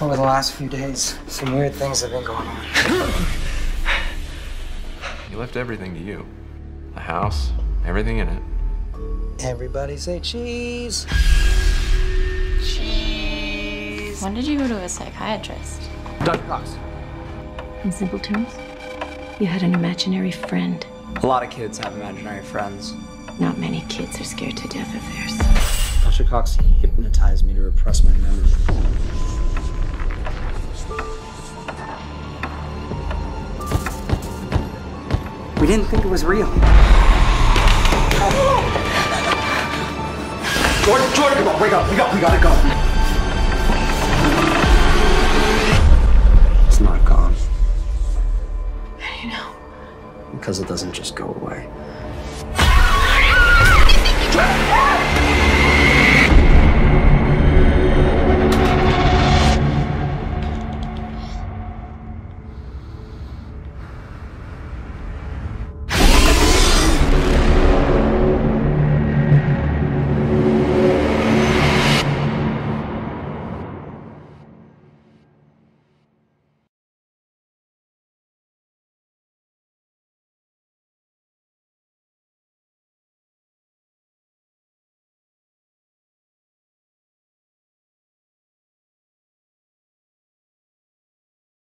Over the last few days, some weird things have been going on. He left everything to you. The house, everything in it. Everybody say cheese. Cheese. When did you go to a psychiatrist? Dr. Cox. In simple terms, you had an imaginary friend. A lot of kids have imaginary friends. Not many kids are scared to death of theirs. Dr. Cox hypnotized me to repress my memory. We didn't think it was real. Jordan, Jordan, come on, wake up, wake up, we gotta go. It's not gone. How do you know? Because it doesn't just go away.